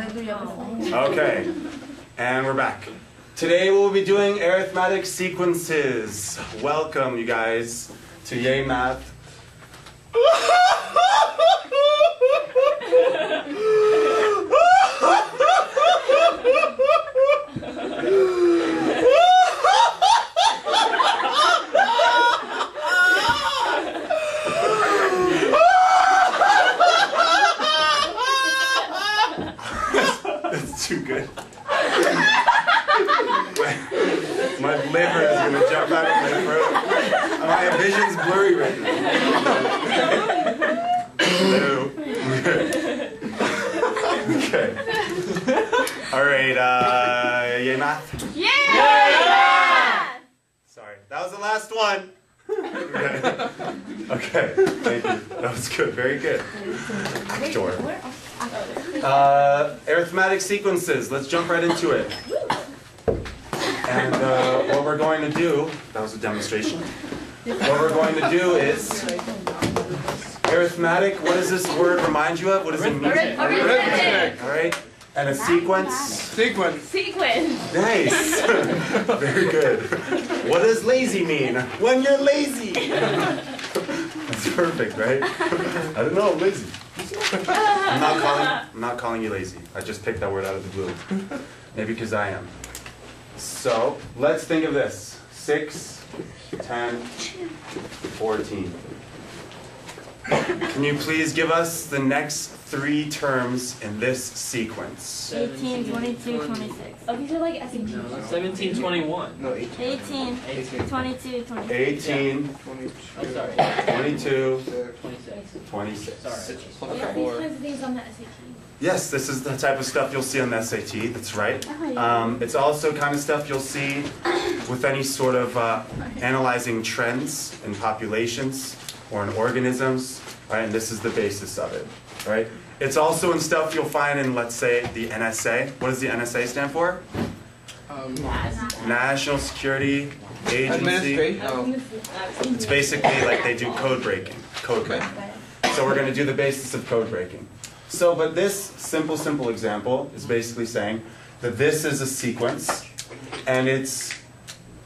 Okay, and we're back. Today we'll be doing arithmetic sequences. Welcome, you guys, to Yay Math. It's too good. my, my liver is gonna jump out of my throat. My vision's blurry right now. Hello. okay. All right. Uh, yay math. Yeah! Sorry, that was the last one. okay. okay. Thank you. That was good. Very good. Sure. Uh, arithmetic sequences. Let's jump right into it. And uh, what we're going to do, that was a demonstration. What we're going to do is arithmetic. What does this word remind you of? What does it mean? Arithmetic. All right. And a sequence. Sequence. Sequence. Nice. Very good. What does lazy mean? When you're lazy. That's perfect, right? I don't know. I'm lazy. I'm not calling. I'm not calling you lazy. I just picked that word out of the blue. Maybe because I am. So let's think of this: six, 10, 14. Can you please give us the next three terms in this sequence? 18, 22, 26. Oh, these are like SAT. No, 1721. No, 18. 18, 18. 22, 26. 18, 22. I'm sorry. 22, 26. 26. Sorry. Plus Yeah, these kinds of things on the SAT. Yes, this is the type of stuff you'll see on the SAT, that's right. Oh. Um, it's also kind of stuff you'll see with any sort of uh, analyzing trends in populations or in organisms, right? And this is the basis of it, right? It's also in stuff you'll find in, let's say, the NSA. What does the NSA stand for? Um, National Security Agency. administration. Oh, It's basically like they do code breaking, code breaking. So we're going to do the basis of code breaking. So, but this simple, simple example is basically saying that this is a sequence, and it's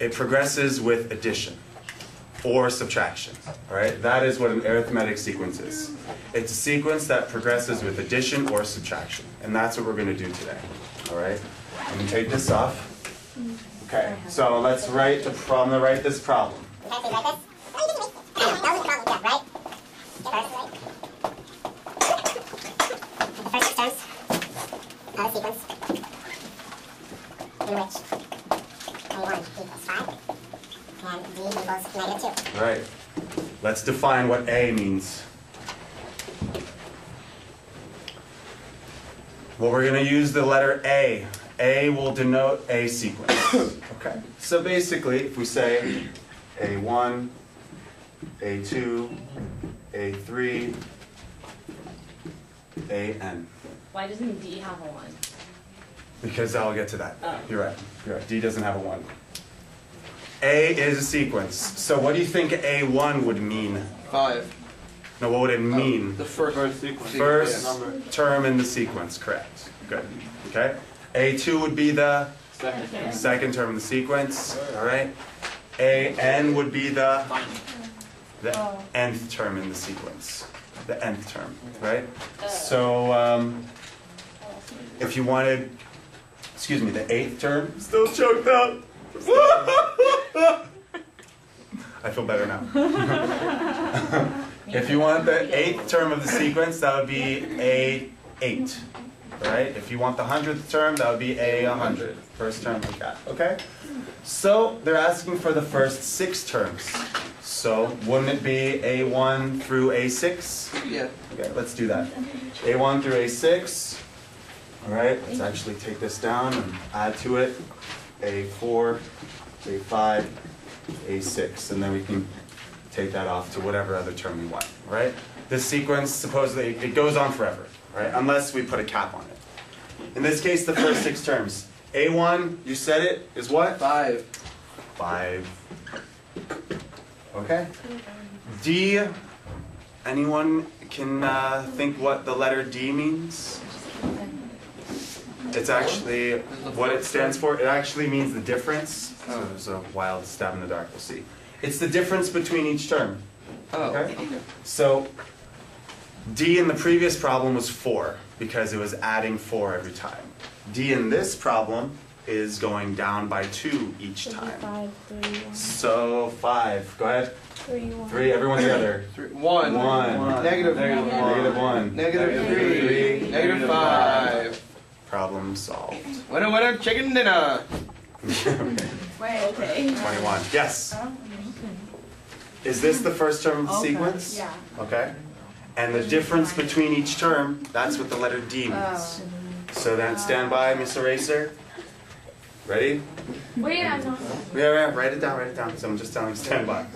it progresses with addition or subtraction. All right, that is what an arithmetic sequence is. It's a sequence that progresses with addition or subtraction, and that's what we're going to do today. All right, let me take this off. Okay, so let's write the problem. Write this problem. Okay, so like this. No, you didn't make. That was the problem, yeah, right? Get first, right? The first six terms of the sequence, in which A1 equals 5, and D equals negative 2. Right. Let's define what A means. Well, we're going to use the letter A. A will denote a sequence. okay. So basically, if we say A1, A2, A3, AN. Why doesn't D have a one? Because I'll get to that. Oh. You're right. You're right. D doesn't have a 1. A is a sequence. So what do you think A1 would mean? five. No, what would it mean? The first, First sequence. First number. term in the sequence, correct. Good. Okay. A2 would be the Second. second term in the sequence. All right. AN would be the the nth term in the sequence. The nth term, right? So um, if you wanted, excuse me, the eighth term, still choked up. I feel better now. If you want the eighth term of the sequence, that would be A8. Right? If you want the hundredth term, that would be A100. First term like that. Okay? So they're asking for the first six terms. So wouldn't it be A1 through A6? Yeah. Okay, let's do that. A1 through A6. All right, let's actually take this down and add to it. A4, A5, A6, and then we can take that off to whatever other term we want, right? This sequence, supposedly, it goes on forever, right? Unless we put a cap on it. In this case, the first six terms. A1, you said it, is what? Five. Five. Okay. D, anyone can uh, think what the letter D means? It's actually, what it stands for, it actually means the difference. So Oh. there's a wild stab in the dark, we'll see. It's the difference between each term. Oh, Okay. okay. So D in the previous problem was 4 because it was adding 4 every time. D in this problem is going down by 2 each time. Five, three, one, So 5, go ahead. three, one. 3, everyone together. Three, one. 1, Negative Negative one. negative 1. Negative three. Three. Negative five. Problem solved. Winner, winner, chicken dinner. Wait, okay. 21. Yes. Is this the first term of the sequence? Yeah. Okay. And the difference between each term, that's what the letter D means. Oh. So then stand by, Miss Eraser. Ready? Wait, I'm not. Yeah, yeah, write it down, write it down. So I'm just telling you stand by.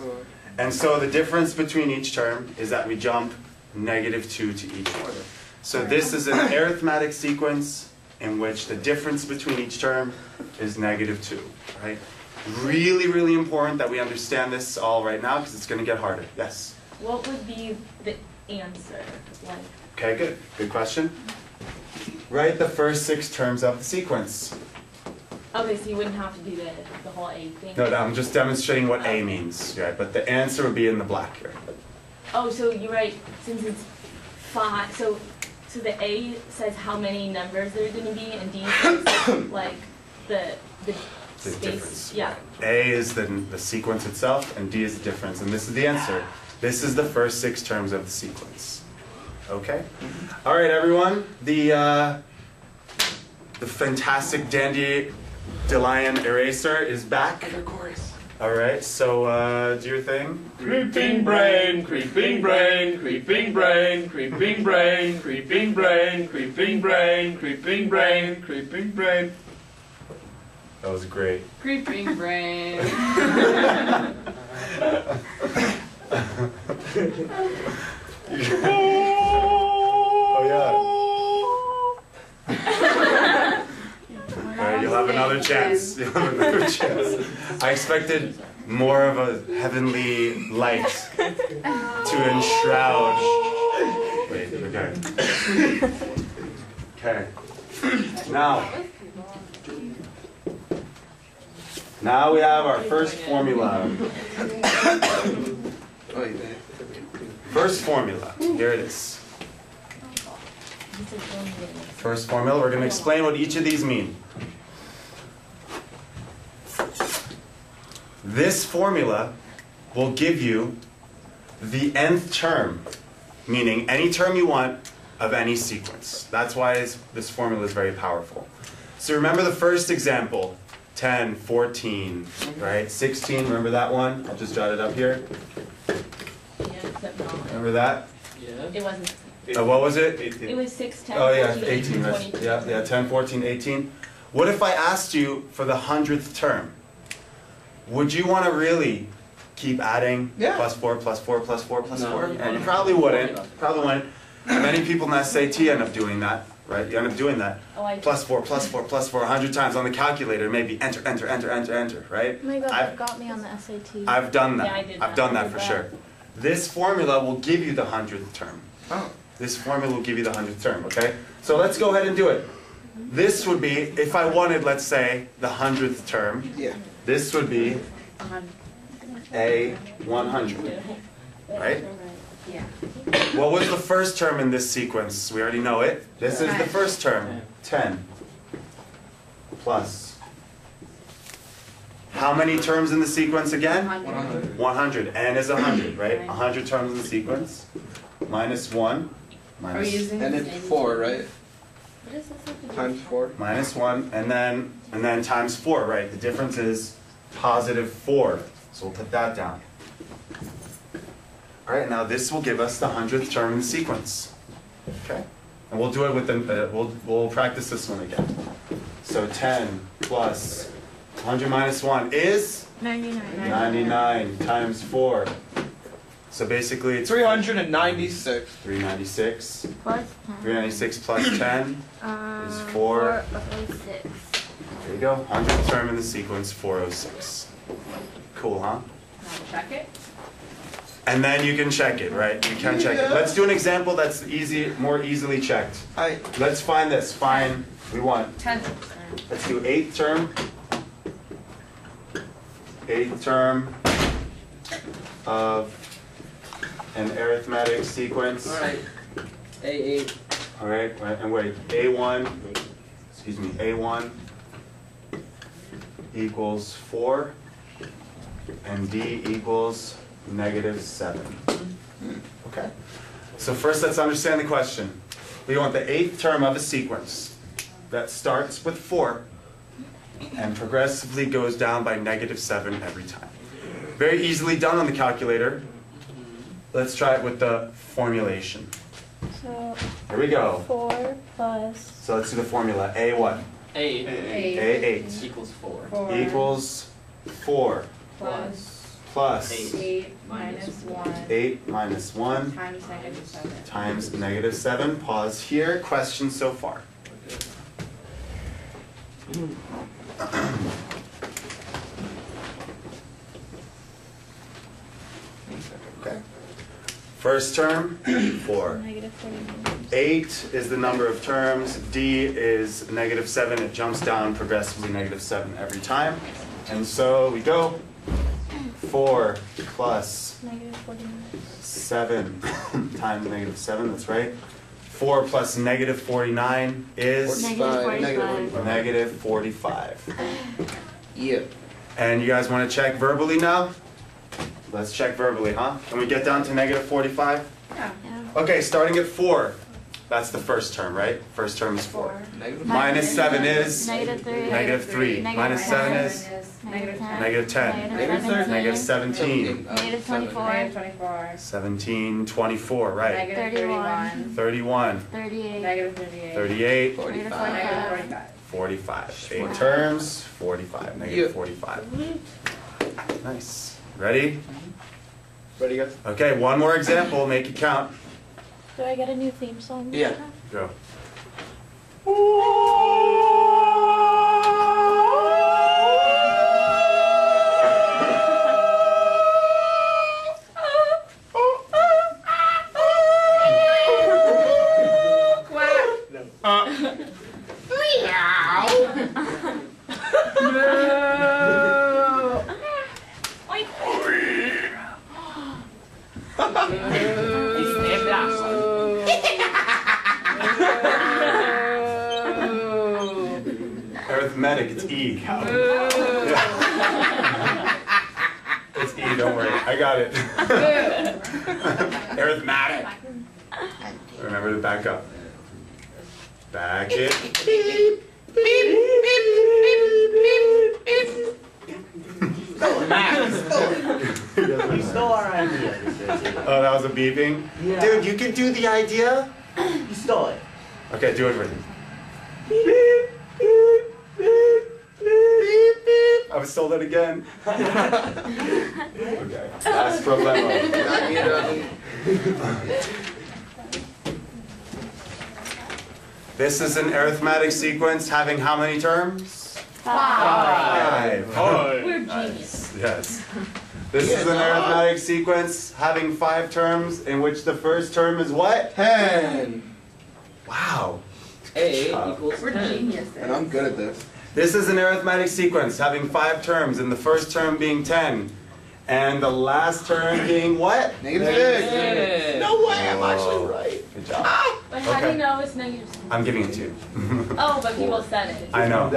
And so the difference between each term is that we jump negative 2 to each one. So this is an arithmetic sequence in which the difference between each term is negative 2, right? Really, really important that we understand this all right now because it's going to get harder. Yes? What would be the answer? Like, Okay, good. Good question. Write the first six terms of the sequence. okay, so you wouldn't have to do the, the whole A thing? No, no, I'm just demonstrating what A means, right? But the answer would be in the black here. Oh, so you're right, since it's five, so, so the A says how many numbers there are gonna be, and D says like the, the The space, difference. yeah. A is the, the sequence itself, and D is the difference, and this is the answer. This is the first six terms of the sequence. Okay? All right, everyone. The, uh, the fantastic dandy DeLion eraser is back. Of course. All right, so uh, do your thing. Creeping brain, creeping brain, creeping brain, creeping brain, creeping brain, creeping brain, creeping brain, creeping brain. That was great. Creeping brain. Oh yeah. All right, you'll have another chance. You'll have another chance. I expected more of a heavenly light to enshroud. Wait, okay. Okay. Now. Now we have our first formula. First formula. Here it is. First formula, we're going to explain what each of these mean. This formula will give you the nth term, meaning any term you want of any sequence. That's why this formula is very powerful. So remember the first example, 10, 14, right? 16, remember that one? I'll just jot it up here. Yeah, except not. Remember that? Yeah. It wasn't, Uh, what was it? it was six, ten, Oh yeah, fourteen, 18, right? Yeah, yeah, 10, 14, 18. What if I asked you for the hundredth term? Would you want to really keep adding Yeah. plus four, plus four, plus four, plus No. four? And you probably wouldn't. Probably wouldn't. Many people in the SAT end up doing that, right? You end up doing that. Oh, I. Plus four, plus four, plus four, a hundred times on the calculator. Maybe enter, enter, enter, enter, enter, right? Oh my god, I've- got me on the SAT. I've done that. Yeah, I did I've done that for that. sure. This formula will give you the hundredth term. Oh. This formula will give you the hundredth term, okay? So let's go ahead and do it. This would be, if I wanted, let's say, the hundredth term, Yeah. This would be a 100, right? Yeah. What was the first term in this sequence? We already know it. This is the first term, 10 plus. How many terms in the sequence again? 100. 100. N is 100, right? 100 terms in the sequence. Minus 1. Are we Minus, using? And it's four, right? What does this have to do? Times four. minus 1, and then, and then times 4, right? The difference is positive 4. So we'll put that down. All right, now this will give us the 100th term in the sequence. Okay? And we'll do it with the, uh, we'll, we'll practice this one again. So 10 plus 100 minus 1 is 99. 99 times 4. So basically it's 396. 396. Plus 10. 396 plus 10. Uh, is four. 406. There you go. 100th term in the sequence, 406. Cool, huh? Check it. And then you can check it, right? You can check it. Let's do an example that's easy, more easily checked. I. Let's find this. Find we want, Ten. let's do eighth term. Eighth term of an arithmetic sequence. Alright. A eight. All right, wait, and wait, A1, excuse me, A1 equals 4, and D equals negative 7. Okay? So first, let's understand the question. We want the eighth term of a sequence that starts with 4 and progressively goes down by negative 7 every time. Very easily done on the calculator. Let's try it with the formulation. So Here we go. four plus So let's do the formula. A what? A Eight. A8 equals four. Four. equals 4 Plus plus eight minus one 8 minus 1 times negative seven. times negative 7. Pause here. Questions so far? First term, 4. negative 8 is the number of terms, D is negative 7, it jumps down progressively negative 7 every time. And so we go, 4 plus Negative forty-nine. 7 times negative 7, that's right. 4 plus negative 49 is Negative Forty-five, negative forty-five. forty-five. negative 45. Yeah. And you guys want to check verbally now? Let's check verbally, huh? Can we get down to negative 45? Yeah. Yeah. Okay, starting at 4. That's the first term, right? First term is 4. Negative. Minus 7 is Negative three. negative 3. Negative Minus 7 ten. is Negative ten. negative 10. Negative seventeen. Negative 17. Uh, Negative seven. twenty-four. Negative twenty-four. 17, 24, right. Negative Thirty-one. thirty-one. 31, Thirty-eight. Negative thirty-eight. 38, Negative Forty-five. Negative forty-five. 45. Eight terms, 45, 45. Nice. Ready? Ready, guys? Okay, one more example, make it count. Do I get a new theme song? Yeah. Go. Arithmetic, it's E, cow. It's E, don't worry, I got it. Arithmetic. Remember to back up. Back it. You stole our idea. Oh, that was a beeping? Yeah. Dude, you can do the idea? You stole it. Okay, do it with me. Beep, beep, beep, beep, beep. I was stole it again. Okay, last problemo. Got me, This is an arithmetic sequence having how many terms? Five. Five. We're genius. Yes. This is an arithmetic sequence having five terms in which the first term is what? Ten. Wow. A Uh, equals We're ten. geniuses. And I'm good at this. This is an arithmetic sequence having five terms, and the first term being 10, and the last term being what? Negative six. No way, I'm actually right. Good job. Ah! But how do Okay. you know it's negative? I'm giving it to you. Oh, but people said it. I know.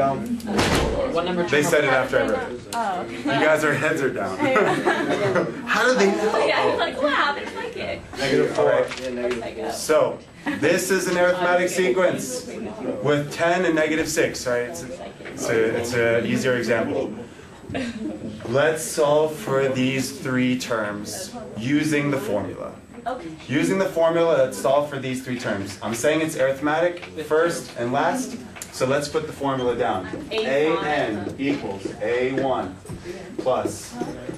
What number? They said it after I wrote it. Oh, okay. You guys are heads are down. How do they know? Yeah, I was like, wow, it's like it. Negative four. It's like a- So, this is an arithmetic sequence with 10 and negative 6, right? It's a, it's a, it's a easier example. Let's solve for these three terms using the formula. Okay. Using the formula, let's solve for these three terms. I'm saying it's arithmetic first and last, so let's put the formula down. AN equals A1 plus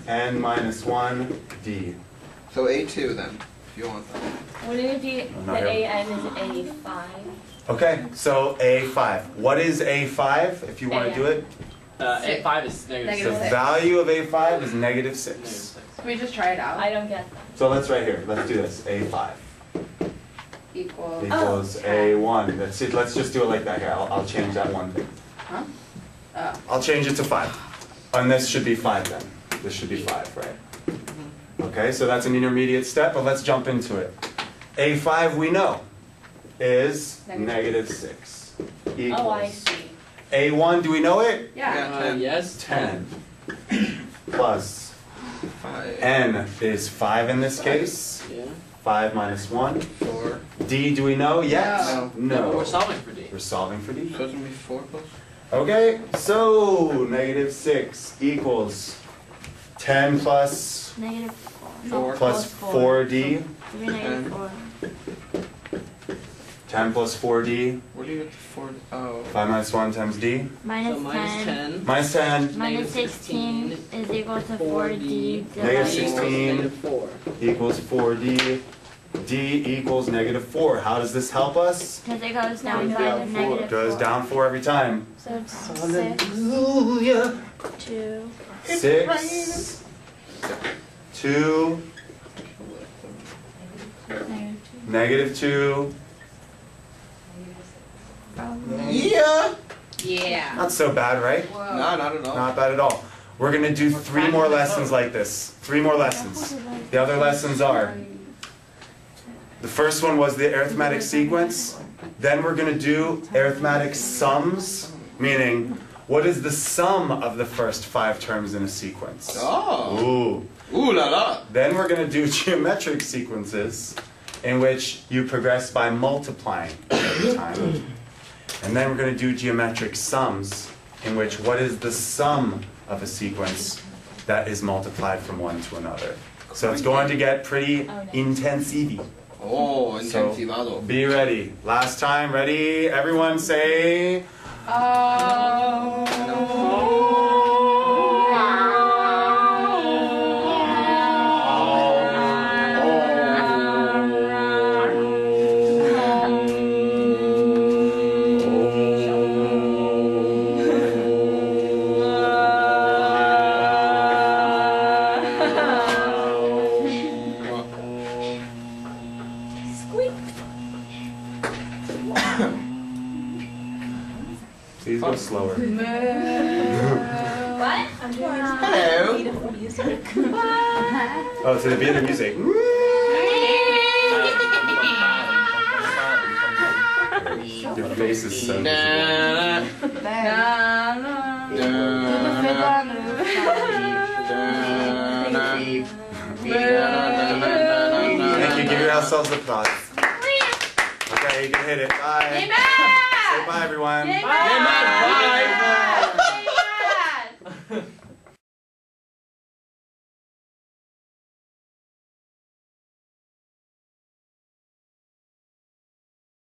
N minus 1 D. So A two then, if you want that. Wouldn't it be No, the. AN is A5? Okay, so A5. What is A5, if you want to do it? Uh, A five is negative Negative The six. six. value of A5 is negative Negative 6. six. Can we just try it out? I don't get that. So let's right here, let's do this, A5. Equal. equals A1. That's it, let's just do it like that here. I'll, I'll change that one thing. Huh? Oh. I'll change it to five. And this should be five then. This should be five, right? Okay, so that's an intermediate step, but let's jump into it. A5 we know is Negative negative six equals. Oh, I see. A1, do we know it? Yeah. Yeah, Uh, yes. 10 plus Five. n is 5 in this case. Yeah. 5 minus 1. Four. D, do we know yet? No. No. But we're solving for D. We're solving for D. So it's gonna be four plus. Okay, so negative 6 equals 10 plus Negative four. Four. plus 4D. Three negative four. 10 plus 4D. What do you get the four? Oh. 5 minus 1 times D. Minus so minus 10. 10. Minus 10 Minus Negative 16 is equal to 4D. 4D. Negative divided- 16. Negative 4. equals 4D. D equals negative 4. How does this help us? Because it goes down Goes by down the four. negative Goes down 4 every time. So it's six, Hallelujah. two, 6, negative two. negative 2. Probably. Yeah. Yeah. Not so bad, right? No, not at all. Not bad at all. We're going to do three more lessons like this. Three more lessons. The other lessons are the first one was the arithmetic sequence. Then we're going to do arithmetic sums, meaning what is the sum of the first five terms in a sequence? Oh. Ooh. Ooh la la. Then we're going to do geometric sequences in which you progress by multiplying every time. And then we're going to do geometric sums in which what is the sum of a sequence that is multiplied from one to another. So it's going to get pretty Oh, no. intensive. Oh, So- intensivado. Be ready. Last time, ready? Everyone say. Please is so. Thank you. Give yourselves applause. Okay, you can hit it. Bye. Say bye, everyone. Bye. Bye.